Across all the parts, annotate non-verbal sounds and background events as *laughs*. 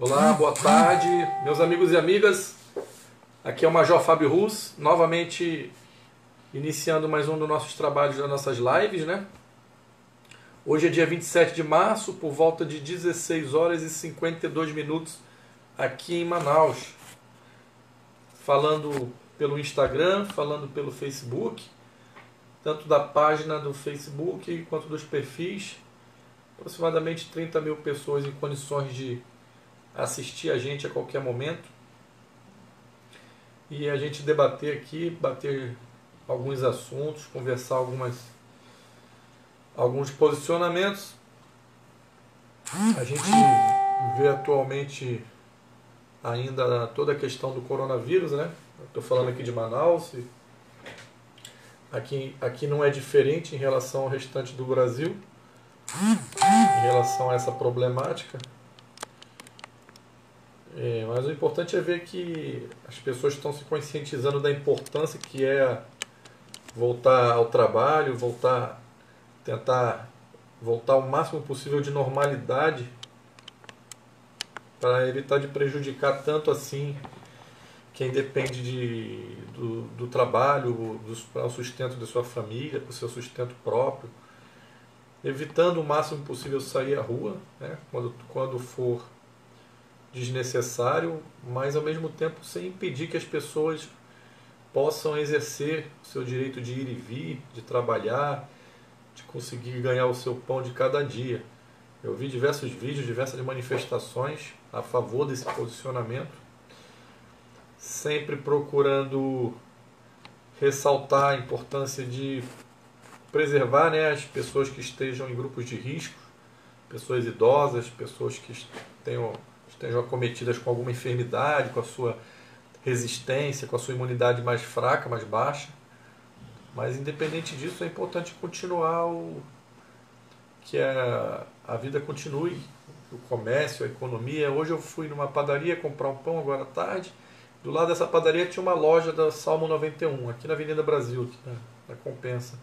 Olá, boa tarde, meus amigos e amigas. Aqui é o Major Fábio Rus, novamente iniciando mais um dos nossos trabalhos das nossas lives, né? Hoje é dia 27 de março, por volta de 16 horas e 52 minutos aqui em Manaus. Falando pelo Instagram, falando pelo Facebook, tanto da página do Facebook quanto dos perfis. Aproximadamente 30 mil pessoas em condições de assistir a gente a qualquer momento. E a gente debater aqui, bater alguns assuntos, conversar algumas alguns posicionamentos. A gente vê atualmente ainda toda a questão do coronavírus, né? Estou falando aqui de Manaus. Aqui, aqui não é diferente em relação ao restante do Brasil, em relação a essa problemática. É, mas o importante é ver que as pessoas estão se conscientizando da importância que é voltar ao trabalho, voltar, tentar voltar o máximo possível de normalidade para evitar de prejudicar tanto assim quem depende de, do, do trabalho, para o sustento de sua família, para o seu sustento próprio, evitando o máximo possível sair à rua, né, quando, quando for desnecessário, mas ao mesmo tempo sem impedir que as pessoas possam exercer o seu direito de ir e vir, de trabalhar, de conseguir ganhar o seu pão de cada dia. Eu vi diversos vídeos, diversas manifestações a favor desse posicionamento sempre procurando ressaltar a importância de preservar né, as pessoas que estejam em grupos de risco, pessoas idosas, pessoas que tenham, estejam acometidas com alguma enfermidade, com a sua resistência, com a sua imunidade mais fraca, mais baixa. Mas independente disso, é importante continuar o que a, a vida continue, o comércio, a economia. Hoje eu fui numa padaria comprar um pão agora à tarde do lado dessa padaria tinha uma loja da Salmo 91, aqui na Avenida Brasil, aqui na, na Compensa.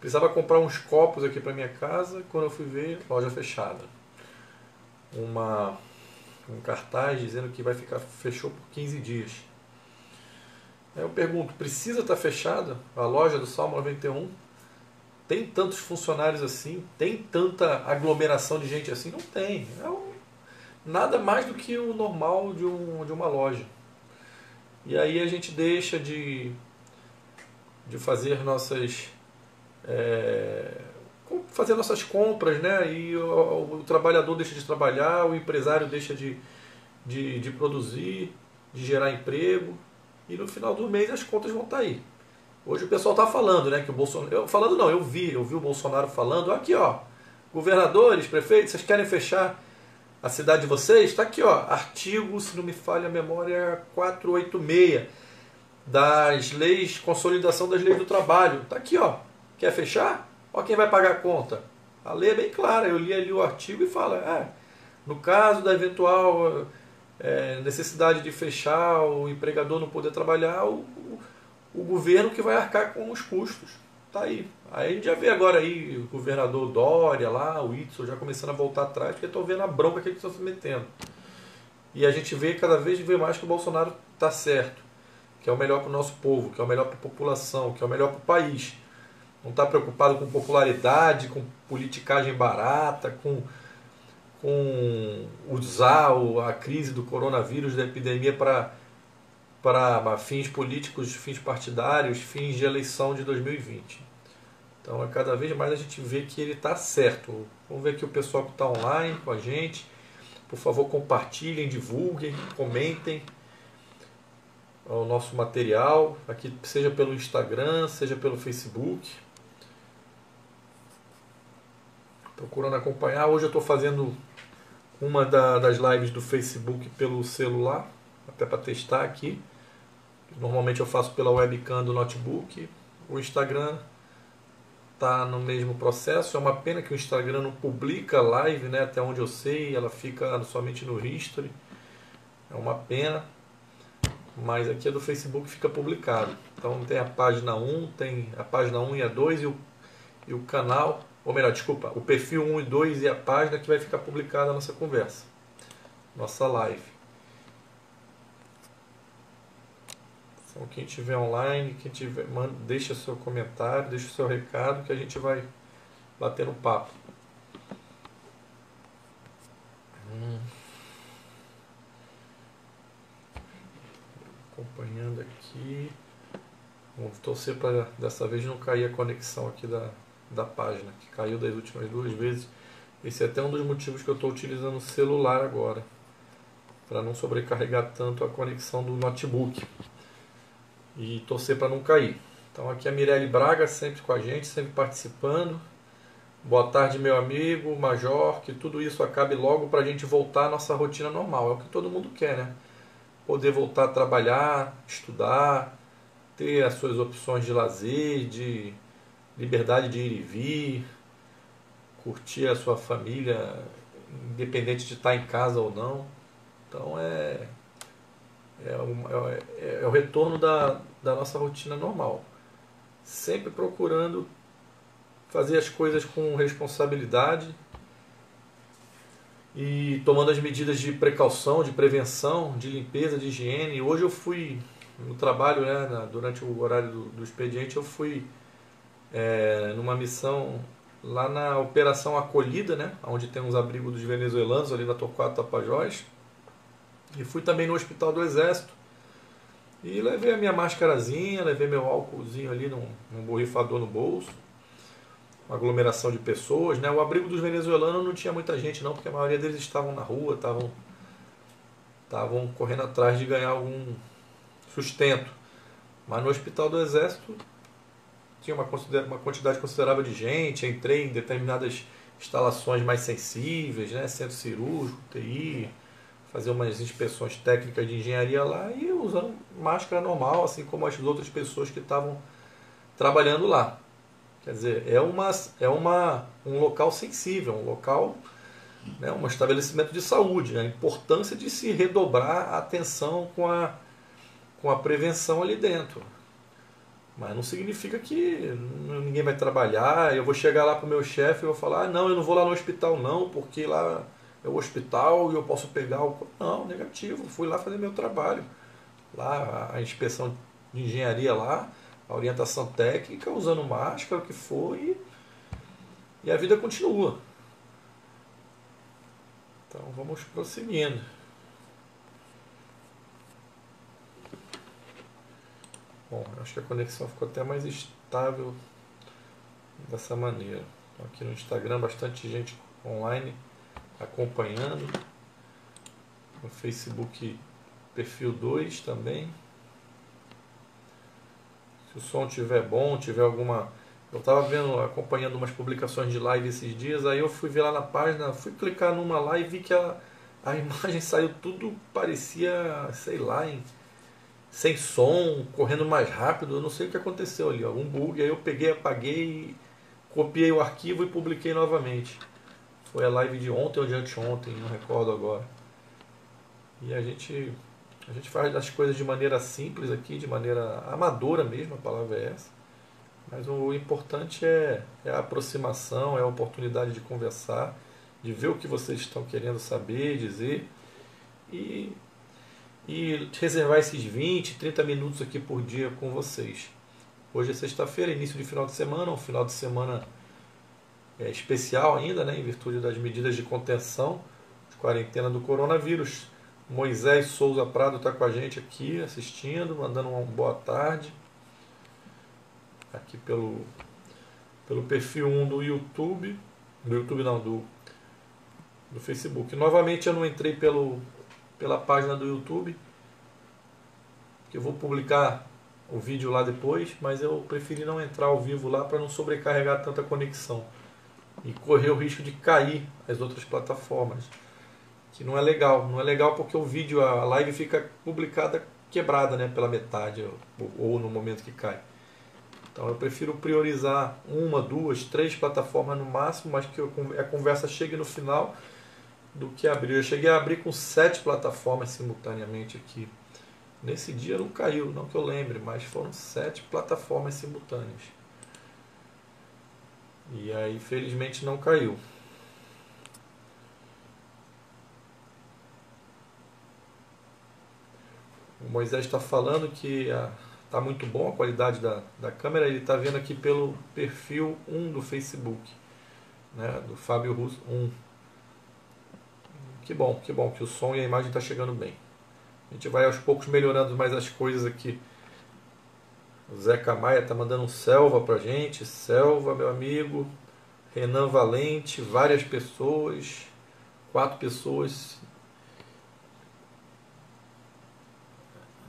Precisava comprar uns copos aqui para minha casa, quando eu fui ver, loja fechada. Uma, um cartaz dizendo que vai ficar fechou por 15 dias. Aí eu pergunto, precisa estar tá fechada a loja do Salmo 91? Tem tantos funcionários assim? Tem tanta aglomeração de gente assim? Não tem. É um, nada mais do que o normal de, um, de uma loja. E aí a gente deixa de, de fazer nossas. É, fazer nossas compras, né? E o, o, trabalhador deixa de trabalhar, o empresário deixa de, de, de produzir, de gerar emprego, e no final do mês as contas vão estar tá aí. Hoje o pessoal está falando, né? Que o Bolsonaro. Eu, falando não, eu vi, eu vi o Bolsonaro falando, aqui ó, governadores, prefeitos, vocês querem fechar a cidade de vocês, está aqui, ó, artigo, se não me falha a memória, 486 das leis, consolidação das leis do trabalho. Está aqui, ó. Quer fechar? Ó quem vai pagar a conta. A lei é bem clara, eu li ali o artigo e fala, é, no caso da eventual é, necessidade de fechar, o empregador não poder trabalhar, o, o, o governo que vai arcar com os custos. Tá aí. Aí a gente já vê agora aí o governador Dória lá, o Itzel já começando a voltar atrás, porque estão vendo a bronca que eles estão se metendo. E a gente vê cada vez vê mais que o Bolsonaro está certo, que é o melhor para o nosso povo, que é o melhor para a população, que é o melhor para o país. Não está preocupado com popularidade, com politicagem barata, com, com usar a crise do coronavírus, da epidemia para fins políticos, fins partidários, fins de eleição de 2020. Então, a cada vez mais a gente vê que ele está certo. Vamos ver aqui o pessoal que está online com a gente. Por favor, compartilhem, divulguem, comentem o nosso material, aqui seja pelo Instagram, seja pelo Facebook. Procurando acompanhar. Hoje eu estou fazendo uma da, das lives do Facebook pelo celular, até para testar aqui. Normalmente eu faço pela webcam do notebook. O Instagram está no mesmo processo. É uma pena que o Instagram não publica live, né? Até onde eu sei, ela fica somente no history. É uma pena. Mas aqui é do Facebook fica publicado. Então tem a página 1, tem a página 1 e a 2 e o, e o canal, ou melhor, desculpa, o perfil 1 e 2 e a página que vai ficar publicada a nossa conversa. nossa live. Então quem estiver online, quem tiver, manda, deixa seu comentário, deixa seu recado que a gente vai bater no papo. Hum. Acompanhando aqui. Vamos torcer para dessa vez não cair a conexão aqui da, da página, que caiu das últimas duas vezes. Esse é até um dos motivos que eu estou utilizando o celular agora, para não sobrecarregar tanto a conexão do notebook e torcer para não cair. Então aqui é a Mirelle Braga sempre com a gente, sempre participando. Boa tarde, meu amigo, Major, que tudo isso acabe logo para a gente voltar à nossa rotina normal. É o que todo mundo quer, né? Poder voltar a trabalhar, estudar, ter as suas opções de lazer, de liberdade de ir e vir, curtir a sua família, independente de estar em casa ou não. Então é, é, é, é o retorno da, da nossa rotina normal. Sempre procurando fazer as coisas com responsabilidade e tomando as medidas de precaução, de prevenção, de limpeza, de higiene. Hoje eu fui no trabalho, né, durante o horário do, do expediente, eu fui é, numa missão lá na Operação Acolhida, né, onde tem uns abrigos dos venezuelanos ali na Torquato Tapajós. E fui também no Hospital do Exército. E levei a minha máscarazinha, levei meu álcoolzinho ali num, num borrifador no bolso. Uma aglomeração de pessoas, né? O abrigo dos venezuelanos não tinha muita gente não, porque a maioria deles estavam na rua, estavam estavam correndo atrás de ganhar algum sustento. Mas no hospital do exército tinha uma, uma quantidade considerável de gente, entrei em determinadas instalações mais sensíveis, né? centro cirúrgico, TI, fazer umas inspeções técnicas de engenharia lá e usando máscara normal, assim como as outras pessoas que estavam trabalhando lá. Quer dizer, é, uma, é uma, um local sensível, um local, né, um estabelecimento de saúde. A importância de se redobrar a atenção com a com a prevenção ali dentro. Mas não significa que ninguém vai trabalhar, eu vou chegar lá para o meu chefe e vou falar, ah, não, eu não vou lá no hospital não, porque lá é o hospital e eu posso pegar o... Não, negativo, fui lá fazer meu trabalho. Lá, a inspeção de engenharia lá, a orientação técnica, usando máscara, o que foi, e a vida continua. Então vamos prosseguindo. Bom, acho que a conexão ficou até mais estável dessa maneira. Aqui no Instagram, bastante gente online acompanhando. No Facebook, perfil 2 também. Se o som estiver bom, tiver alguma. Eu estava vendo, acompanhando umas publicações de live esses dias, aí eu fui ver lá na página, fui clicar numa live e vi que a, a imagem saiu tudo, parecia, sei lá, em sem som, correndo mais rápido, eu não sei o que aconteceu ali, algum bug, aí eu peguei, apaguei, copiei o arquivo e publiquei novamente. Foi a live de ontem ou de anteontem, não recordo agora. E a gente a gente faz as coisas de maneira simples aqui, de maneira amadora mesmo, a palavra é essa. Mas o importante é, é a aproximação, é a oportunidade de conversar, de ver o que vocês estão querendo saber, dizer e e reservar esses 20, 30 minutos aqui por dia com vocês. Hoje é sexta-feira, início de final de semana, um final de semana é, especial ainda, né, em virtude das medidas de contenção de quarentena do coronavírus. Moisés Souza Prado está com a gente aqui assistindo, mandando uma boa tarde. Aqui pelo, pelo perfil 1 do YouTube. Do YouTube não, do, do Facebook. Novamente eu não entrei pelo pela página do YouTube, que eu vou publicar o vídeo lá depois, mas eu preferi não entrar ao vivo lá para não sobrecarregar tanta conexão e correr o risco de cair as outras plataformas, que não é legal. Não é legal porque o vídeo, a live fica publicada quebrada, né, pela metade ou, ou no momento que cai. Então eu prefiro priorizar uma, duas, três plataformas no máximo, mas que a conversa chegue no final do que abrir. Eu cheguei a abrir com sete plataformas simultaneamente aqui. Nesse dia não caiu, não que eu lembre, mas foram sete plataformas simultâneas. E aí, felizmente, não caiu. o Moisés está falando que está muito bom a qualidade da, da câmera, ele está vendo aqui pelo perfil 1 do Facebook, né, do Fábio Russo 1. Que bom, que bom que o som e a imagem está chegando bem. A gente vai aos poucos melhorando mais as coisas aqui. O Zeca Maia está mandando um selva pra gente. Selva, meu amigo. Renan Valente, várias pessoas. Quatro pessoas.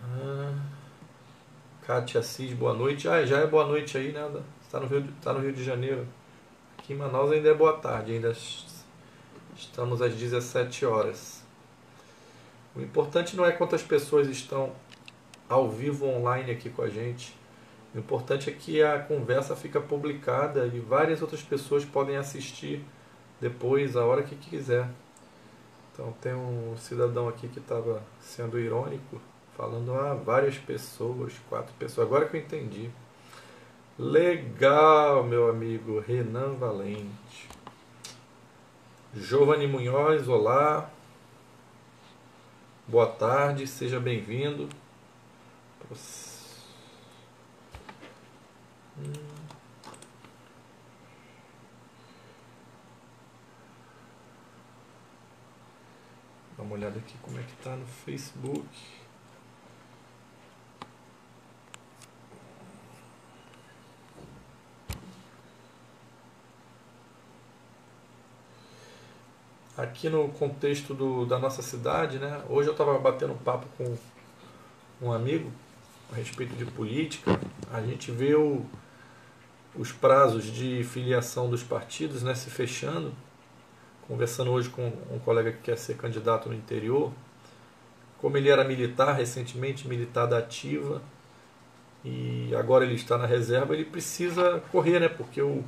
Ah, Kátia Assis, boa noite. Ah, já é boa noite aí, né? Está no, Rio tá no Rio de Janeiro. Aqui em Manaus ainda é boa tarde, ainda estamos às 17 horas. O importante não é quantas pessoas estão ao vivo online aqui com a gente. O importante é que a conversa fica publicada e várias outras pessoas podem assistir depois, a hora que quiser. Então tem um cidadão aqui que estava sendo irônico, falando a ah, várias pessoas, quatro pessoas. Agora que eu entendi. Legal, meu amigo Renan Valente. Giovanni Munhoz, olá. Boa tarde, seja bem-vindo. Dá uma olhada aqui como é que tá no Facebook. Aqui no contexto do, da nossa cidade, né? Hoje eu estava batendo papo com um amigo a respeito de política. A gente vê o, os prazos de filiação dos partidos né, se fechando. Conversando hoje com um colega que quer ser candidato no interior, como ele era militar recentemente, militar da ativa, e agora ele está na reserva, ele precisa correr, né? Porque o,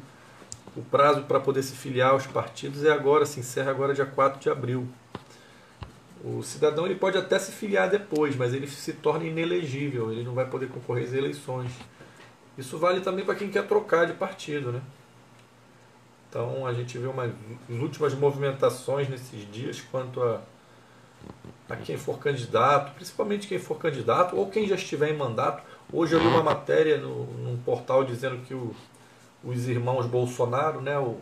o prazo para poder se filiar aos partidos é agora, se encerra agora dia 4 de abril. O cidadão ele pode até se filiar depois, mas ele se torna inelegível, ele não vai poder concorrer às eleições. Isso vale também para quem quer trocar de partido, né? Então a gente vê umas últimas movimentações nesses dias quanto a, a quem for candidato, principalmente quem for candidato ou quem já estiver em mandato. Hoje eu li uma matéria no, num portal dizendo que o, os irmãos Bolsonaro, né, o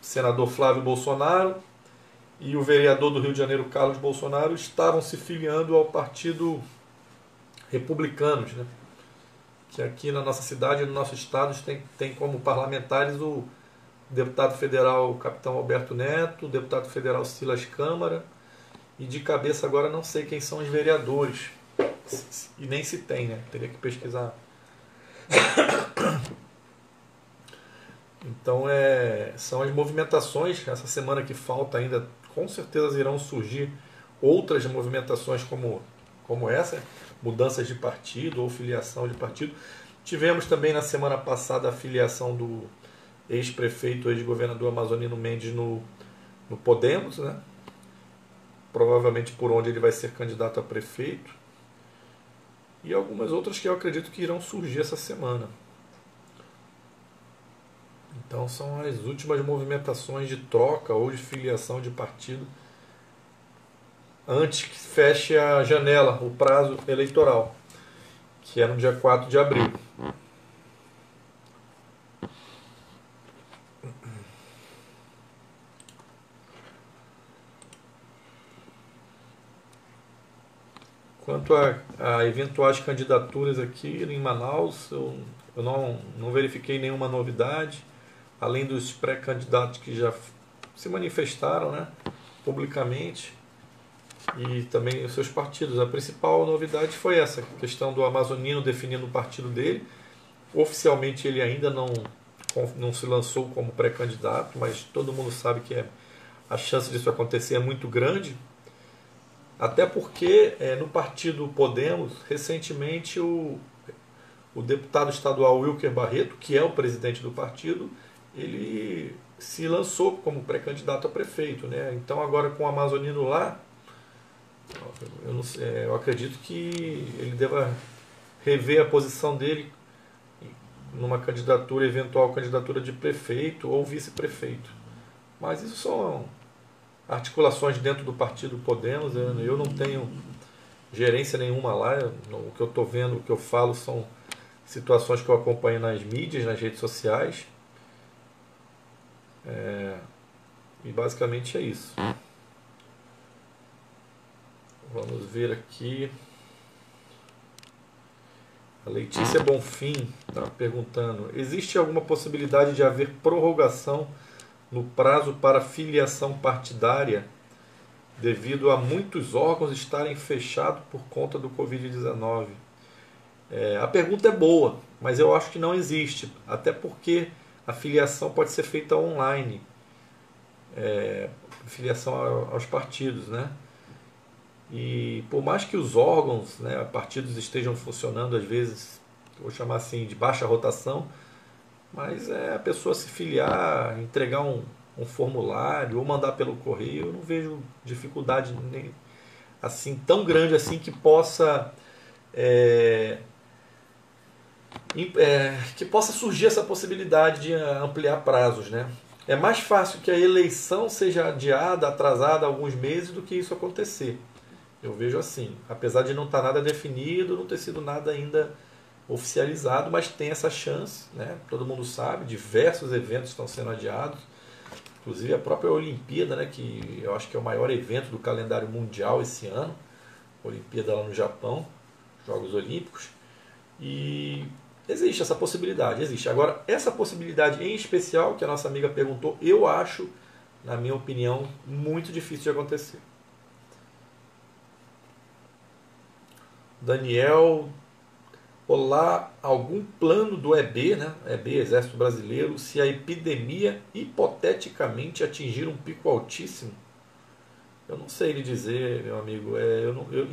senador Flávio Bolsonaro e o vereador do Rio de Janeiro Carlos Bolsonaro estavam se filiando ao partido republicanos, né? que aqui na nossa cidade e no nosso estado tem, tem como parlamentares o deputado federal Capitão Alberto Neto, o deputado federal Silas Câmara, e de cabeça agora não sei quem são os vereadores. E nem se tem, né? Teria que pesquisar. Então é, são as movimentações, essa semana que falta ainda, com certeza irão surgir outras movimentações como, como essa, mudanças de partido ou filiação de partido. Tivemos também na semana passada a filiação do ex-prefeito, ex-governador Amazonino Mendes no, no Podemos, né? provavelmente por onde ele vai ser candidato a prefeito, e algumas outras que eu acredito que irão surgir essa semana. Então são as últimas movimentações de troca ou de filiação de partido antes que feche a janela, o prazo eleitoral, que é no dia 4 de abril. Quanto a, a, eventuais candidaturas aqui em Manaus, eu, eu não, não verifiquei nenhuma novidade, além dos pré-candidatos que já se manifestaram né, publicamente e também os seus partidos. A principal novidade foi essa questão do Amazonino definindo o partido dele. Oficialmente ele ainda não, não se lançou como pré-candidato, mas todo mundo sabe que é, a chance disso acontecer é muito grande. Até porque é, no partido Podemos, recentemente o, o deputado estadual Wilker Barreto, que é o presidente do partido, ele se lançou como pré-candidato a prefeito. Né? Então agora com o Amazonino lá, eu, não, é, eu acredito que ele deva rever a posição dele numa candidatura, eventual candidatura de prefeito ou vice-prefeito. Mas isso são articulações dentro do partido Podemos, eu não tenho gerência nenhuma lá. O que eu estou vendo, o que eu falo são situações que eu acompanho nas mídias, nas redes sociais. É, e basicamente é isso. Vamos ver aqui. A Letícia Bonfim está perguntando: existe alguma possibilidade de haver prorrogação no prazo para filiação partidária devido a muitos órgãos estarem fechados por conta do Covid-19? É, a pergunta é boa, mas eu acho que não existe, até porque a filiação pode ser feita online é, filiação aos partidos, né? E por mais que os órgãos, né, partidos estejam funcionando às vezes, vou chamar assim, de baixa rotação, mas é a pessoa se filiar, entregar um, um formulário ou mandar pelo correio, eu não vejo dificuldade nem assim tão grande assim que possa é, é, que possa surgir essa possibilidade de ampliar prazos, né? É mais fácil que a eleição seja adiada, atrasada alguns meses do que isso acontecer. Eu vejo assim, apesar de não estar nada definido, não ter sido nada ainda oficializado, mas tem essa chance, né? Todo mundo sabe, diversos eventos estão sendo adiados, inclusive a própria Olimpíada, né? Que eu acho que é o maior evento do calendário mundial esse ano, Olimpíada lá no Japão, Jogos Olímpicos, e Existe essa possibilidade, existe. Agora, essa possibilidade em especial, que a nossa amiga perguntou, eu acho, na minha opinião, muito difícil de acontecer. Daniel, olá, algum plano do EB, né? EB, Exército Brasileiro, se a epidemia hipoteticamente atingir um pico altíssimo? Eu não sei lhe dizer, meu amigo. É, eu, não, eu,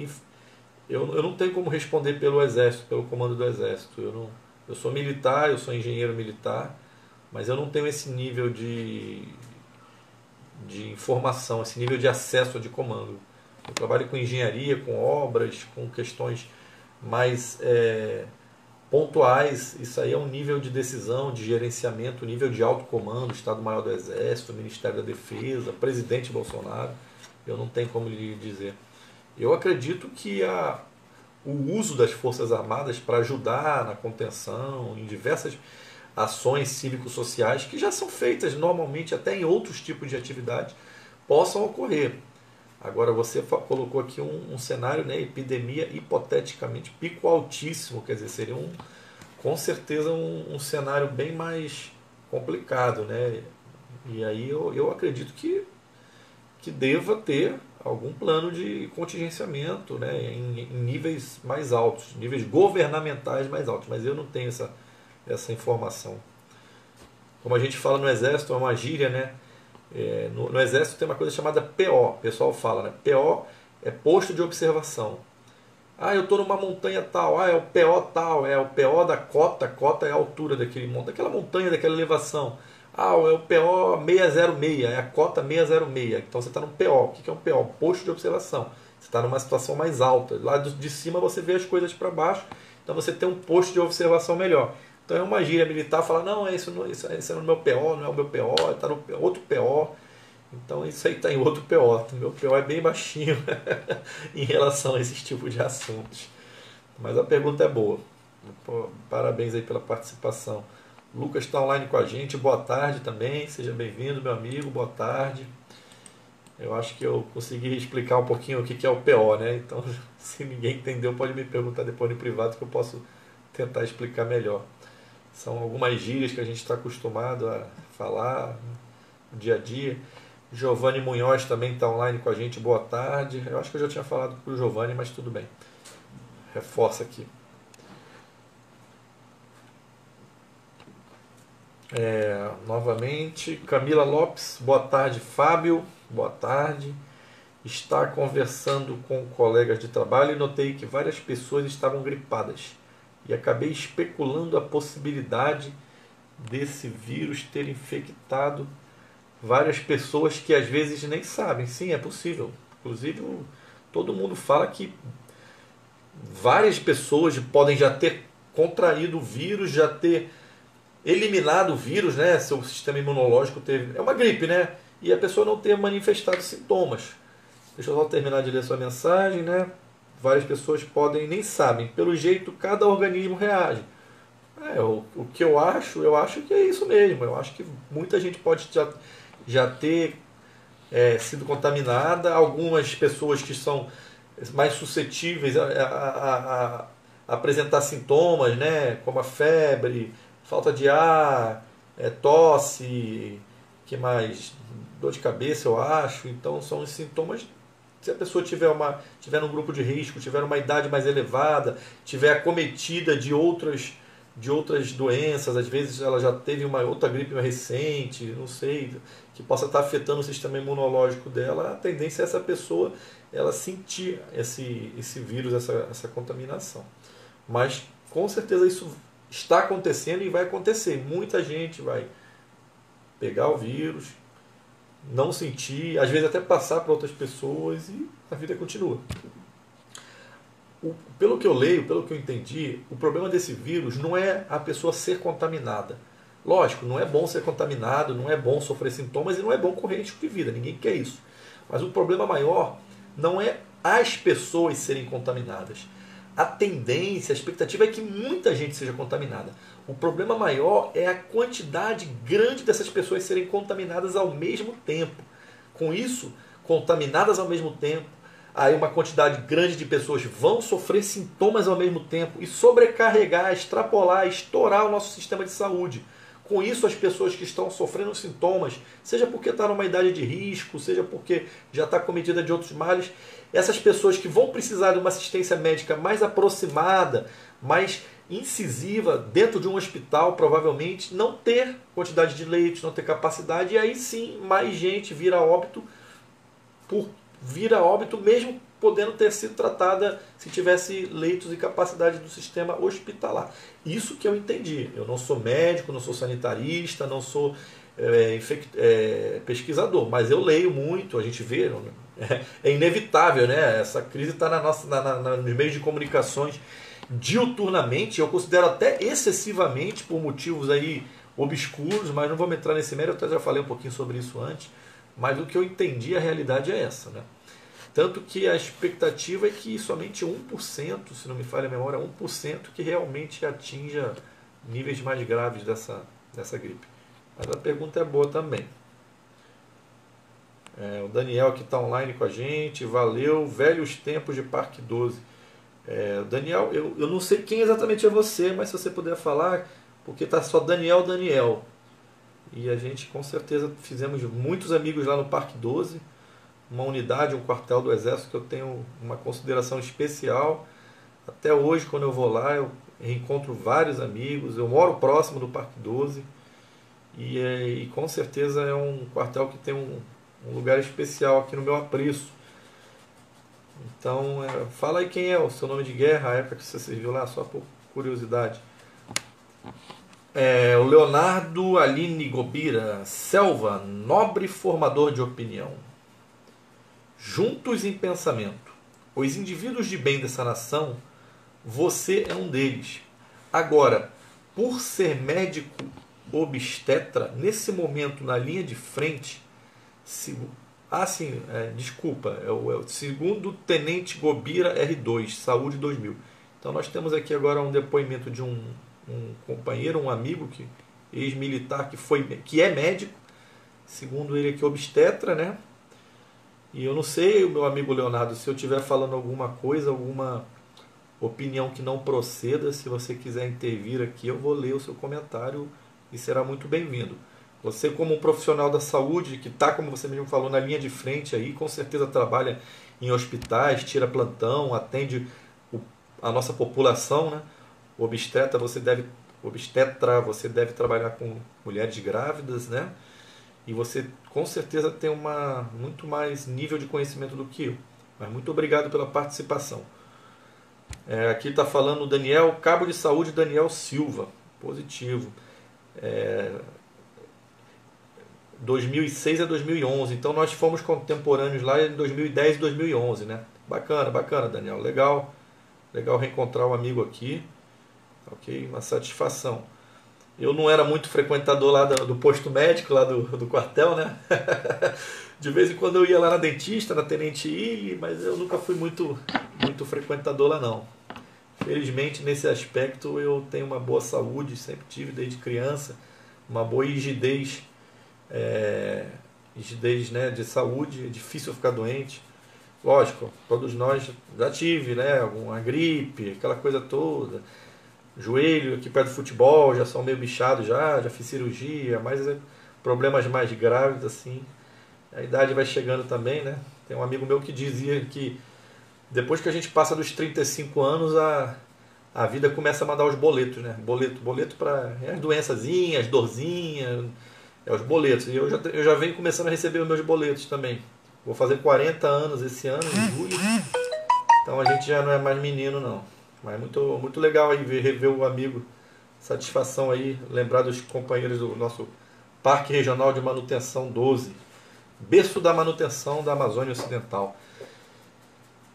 eu, eu não tenho como responder pelo Exército, pelo comando do Exército. Eu não, eu sou militar, eu sou engenheiro militar, mas eu não tenho esse nível de, de informação, esse nível de acesso de comando. Eu trabalho com engenharia, com obras, com questões mais é, pontuais. Isso aí é um nível de decisão, de gerenciamento, nível de alto comando, Estado-Maior do Exército, Ministério da Defesa, presidente Bolsonaro. Eu não tenho como lhe dizer. Eu acredito que a, o uso das Forças Armadas para ajudar na contenção, em diversas ações cívico-sociais que já são feitas normalmente até em outros tipos de atividades, possam ocorrer. Agora, você colocou aqui um, um cenário, né, epidemia hipoteticamente, pico altíssimo, quer dizer, seria um, com certeza um, um cenário bem mais complicado. Né? E aí eu, eu acredito que, que deva ter algum plano de contingenciamento né, em, em, níveis mais altos, níveis governamentais mais altos, mas eu não tenho essa, essa informação. Como a gente fala no Exército, é uma gíria, né? É, no, no, Exército tem uma coisa chamada PO, o pessoal fala, né? PO é posto de observação. Ah, eu estou numa montanha tal, ah, é o PO tal, é o PO da cota, cota é a altura daquele, daquela montanha, daquela elevação. Ah, é o PO 606, é a cota 606. Então você está no PO. O que é um PO? Posto de observação. Você está numa situação mais alta. Lá de cima você vê as coisas para baixo. Então você tem um posto de observação melhor. Então é uma gíria militar falar, não, isso não, isso, isso é no meu PO, não é o meu PO, está no outro PO. Então isso aí está em outro PO. Meu PO é bem baixinho *laughs* em relação a esses tipos de assuntos. Mas a pergunta é boa. Parabéns aí pela participação. Lucas está online com a gente. Boa tarde também. Seja bem-vindo, meu amigo. Boa tarde. Eu acho que eu consegui explicar um pouquinho o que é o PO, né? Então, *laughs* se ninguém entendeu, pode me perguntar depois no privado que eu posso tentar explicar melhor. São algumas gírias que a gente está acostumado a falar no dia a dia. Giovanni Munhoz também está online com a gente. Boa tarde. Eu acho que eu já tinha falado com o Giovanni, mas tudo bem. Reforça aqui. É, novamente, Camila Lopes, boa tarde, Fábio, boa tarde. Está conversando com colegas de trabalho e notei que várias pessoas estavam gripadas e acabei especulando a possibilidade desse vírus ter infectado várias pessoas que às vezes nem sabem. Sim, é possível. Inclusive, todo mundo fala que várias pessoas podem já ter contraído o vírus, já ter eliminado o vírus, né? Seu sistema imunológico teve. É uma gripe, né? E a pessoa não ter manifestado sintomas. Deixa eu só terminar de ler sua mensagem, né? várias pessoas podem nem sabem. Pelo jeito, cada organismo reage. É, o, o que eu acho, eu acho que é isso mesmo. Eu acho que muita gente pode já, já ter é, sido contaminada. Algumas pessoas que são mais suscetíveis a, a, a, a apresentar sintomas, né, como a febre, falta de ar, é, tosse, que mais dor de cabeça, eu acho. Então são os sintomas se a pessoa tiver, uma, tiver um grupo de risco, tiver uma idade mais elevada, tiver acometida de outras, de outras doenças, às vezes ela já teve uma outra gripe recente, não sei, que possa estar afetando o sistema imunológico dela, a tendência é essa pessoa ela sentir esse, esse vírus, essa, essa contaminação. Mas com certeza isso está acontecendo e vai acontecer. Muita gente vai pegar o vírus, não sentir, às vezes até passar para outras pessoas e a vida continua. O, pelo que eu leio, pelo que eu entendi, o problema desse vírus não é a pessoa ser contaminada. Lógico, não é bom ser contaminado, não é bom sofrer sintomas e não é bom correr risco de vida, ninguém quer isso. Mas o problema maior não é as pessoas serem contaminadas. A tendência, a expectativa é que muita gente seja contaminada. O problema maior é a quantidade grande dessas pessoas serem contaminadas ao mesmo tempo. Com isso, contaminadas ao mesmo tempo, aí uma quantidade grande de pessoas vão sofrer sintomas ao mesmo tempo e sobrecarregar, extrapolar, estourar o nosso sistema de saúde. Com isso, as pessoas que estão sofrendo sintomas, seja porque está numa idade de risco, seja porque já está cometida de outros males, essas pessoas que vão precisar de uma assistência médica mais aproximada, mais incisiva dentro de um hospital, provavelmente, não ter quantidade de leitos, não ter capacidade, e aí sim mais gente vira óbito por vira óbito mesmo podendo ter sido tratada se tivesse leitos e capacidade do sistema hospitalar. Isso que eu entendi. Eu não sou médico, não sou sanitarista, não sou é, é, pesquisador, mas eu leio muito, a gente vê, é, inevitável, né? Essa crise está na nossa, na, na, nos meios de comunicações diuturnamente, eu considero até excessivamente por motivos aí obscuros, mas não vamos entrar nesse mérito, eu já falei um pouquinho sobre isso antes, mas o que eu entendi, a realidade é essa, né? Tanto que a expectativa é que somente 1%, se não me falha a memória, 1% que realmente atinja níveis mais graves dessa, dessa gripe. Mas a pergunta é boa também. É, o Daniel que está online com a gente, valeu, velhos tempos de Parque 12. É, Daniel, eu, eu não sei quem exatamente é você, mas se você puder falar, porque tá só Daniel Daniel. E a gente com certeza fizemos muitos amigos lá no Parque 12, uma unidade, um quartel do Exército que eu tenho uma consideração especial. Até hoje, quando eu vou lá, eu reencontro vários amigos. Eu moro próximo do Parque 12 e, é, e com certeza é um quartel que tem um, um lugar especial aqui no meu apreço então, é, fala aí quem é o seu nome de guerra, a época que você serviu lá, só por curiosidade. É, o Leonardo Aline Gobira, Selva, nobre formador de opinião. Juntos em pensamento, os indivíduos de bem dessa nação, você é um deles. Agora, por ser médico obstetra, nesse momento na linha de frente, ah, sim, é, desculpa, é o, é o, segundo Tenente Gobira R2, Saúde 2000. Então nós temos aqui agora um depoimento de um, um companheiro, um amigo, que ex-militar que foi que é médico, segundo ele aqui obstetra, né? E eu não sei, meu amigo Leonardo, se eu estiver falando alguma coisa, alguma opinião que não proceda, se você quiser intervir aqui, eu vou ler o seu comentário e será muito bem-vindo. Você, como um profissional da saúde, que está, como você mesmo falou, na linha de frente aí, com certeza trabalha em hospitais, tira plantão, atende o, a nossa população, né? Obstetra, você deve, obstetra, você deve trabalhar com mulheres grávidas, né? E você com certeza tem uma muito mais nível de conhecimento do que eu. Mas muito obrigado pela participação. É, aqui está falando o Daniel, Cabo de Saúde Daniel Silva. Positivo. É, 2006 a 2011. Então nós fomos contemporâneos lá em 2010 e 2011, né? Bacana, bacana, Daniel. Legal. Legal reencontrar o um amigo aqui. OK? Uma satisfação. Eu não era muito frequentador lá do, do posto médico, lá do, do quartel, né? *laughs* De vez em quando eu ia lá na dentista, na Tenente Ilha, mas eu nunca fui muito, muito frequentador lá não. Felizmente nesse aspecto eu tenho uma boa saúde, sempre tive desde criança, uma boa rigidez, é, rigidez né, de saúde, é difícil ficar doente. Lógico, todos nós já tive, né? Alguma gripe, aquela coisa toda. Joelho aqui perto do futebol, já são meio bichados já, já fiz cirurgia, mas é problemas mais graves assim. A idade vai chegando também, né? Tem um amigo meu que dizia que depois que a gente passa dos 35 anos, a, a vida começa a mandar os boletos, né? Boleto, boleto para é as doençazinhas, dorzinhas, é os boletos. E eu já, eu já venho começando a receber os meus boletos também. Vou fazer 40 anos esse ano, em julho. Então a gente já não é mais menino, não. Mas muito, muito legal aí ver, rever o amigo. Satisfação aí, lembrar dos companheiros do nosso Parque Regional de Manutenção 12 berço da manutenção da Amazônia Ocidental.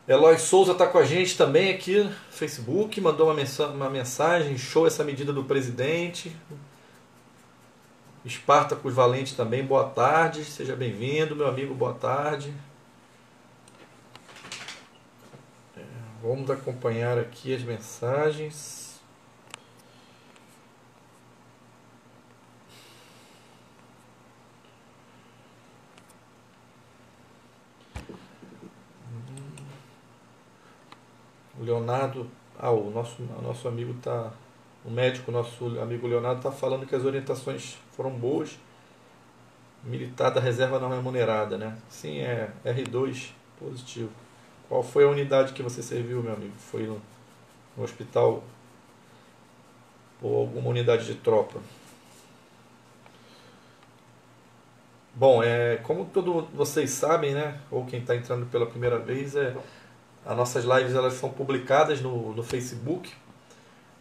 Eloy Souza está com a gente também aqui no Facebook, mandou uma, mensagem, uma mensagem, show essa medida do presidente. Espartacus Valente também, boa tarde, seja bem-vindo, meu amigo, boa tarde. É, vamos acompanhar aqui as mensagens. O Leonardo, ah, o nosso, o nosso amigo tá, o médico, nosso amigo Leonardo está falando que as orientações foram boas. Militar da reserva não remunerada, né? Sim, é R2 positivo. Qual foi a unidade que você serviu, meu amigo? Foi no, no hospital ou alguma unidade de tropa? Bom, é, como todos vocês sabem, né, ou quem está entrando pela primeira vez, é, as nossas lives elas são publicadas no, no Facebook.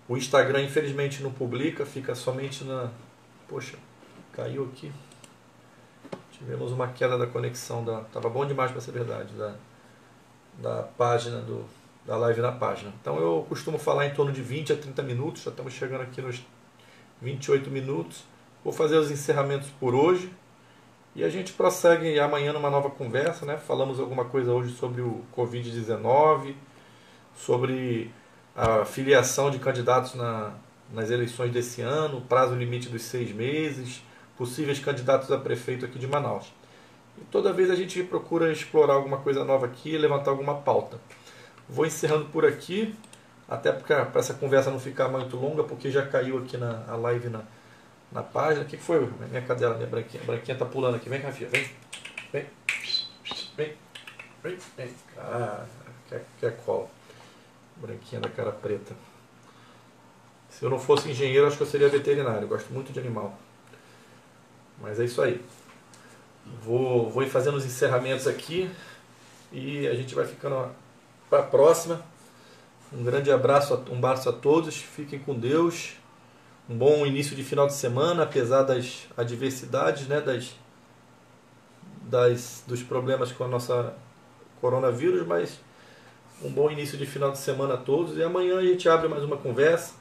O Instagram, infelizmente, não publica, fica somente na. Poxa, caiu aqui. Tivemos uma queda da conexão. Da... Tava bom demais para ser verdade. Da, da página do, da live na página. Então eu costumo falar em torno de 20 a 30 minutos. Já estamos chegando aqui nos 28 minutos. Vou fazer os encerramentos por hoje. E a gente prossegue amanhã numa nova conversa, né? Falamos alguma coisa hoje sobre o Covid-19, sobre a filiação de candidatos na, nas eleições desse ano, prazo limite dos seis meses, possíveis candidatos a prefeito aqui de Manaus. E toda vez a gente procura explorar alguma coisa nova aqui, levantar alguma pauta. Vou encerrando por aqui, até para essa conversa não ficar muito longa, porque já caiu aqui na a live na, na página. O que foi? Minha cadela, minha branquinha. A branquinha tá pulando aqui. Vem cá, filha. Vem. Vem. Vem. Vem. Vem. Ah, quer, quer cola. Branquinha da cara preta. Se eu não fosse engenheiro, acho que eu seria veterinário. Eu gosto muito de animal. Mas é isso aí. Vou, vou ir fazendo os encerramentos aqui. E a gente vai ficando para a próxima. Um grande abraço, um abraço a todos. Fiquem com Deus um bom início de final de semana, apesar das adversidades, né, das, das, dos problemas com a nossa coronavírus, mas um bom início de final de semana a todos. E amanhã a gente abre mais uma conversa,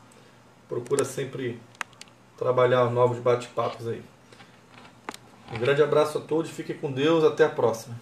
procura sempre trabalhar novos bate-papos aí. Um grande abraço a todos, fiquem com Deus, até a próxima.